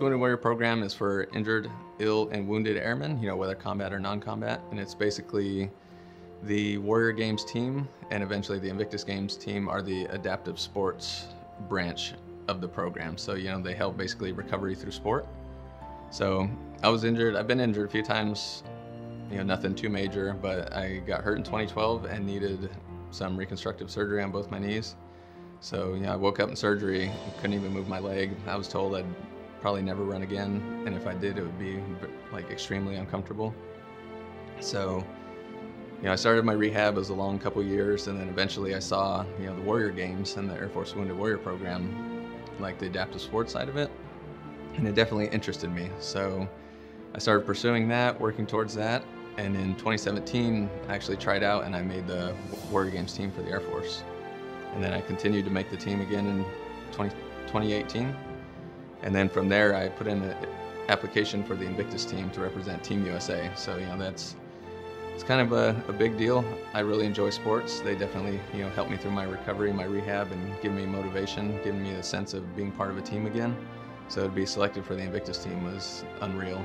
Wounded Warrior program is for injured, ill, and wounded airmen, you know, whether combat or non-combat. And it's basically the Warrior Games team and eventually the Invictus Games team are the adaptive sports branch of the program. So, you know, they help basically recovery through sport. So I was injured. I've been injured a few times, you know, nothing too major, but I got hurt in 2012 and needed some reconstructive surgery on both my knees. So, you know, I woke up in surgery, couldn't even move my leg. I was told I'd probably never run again, and if I did, it would be like extremely uncomfortable. So, you know, I started my rehab as a long couple years, and then eventually I saw, you know, the Warrior Games and the Air Force Wounded Warrior program, like the adaptive sports side of it, and it definitely interested me. So, I started pursuing that, working towards that, and in 2017, I actually tried out and I made the Warrior Games team for the Air Force. And then I continued to make the team again in 20, 2018. And then from there, I put in an application for the Invictus team to represent Team USA. So, you know, that's it's kind of a, a, big deal. I really enjoy sports. They definitely, you know, help me through my recovery, my rehab, and give me motivation, giving me a sense of being part of a team again. So to be selected for the Invictus team was unreal.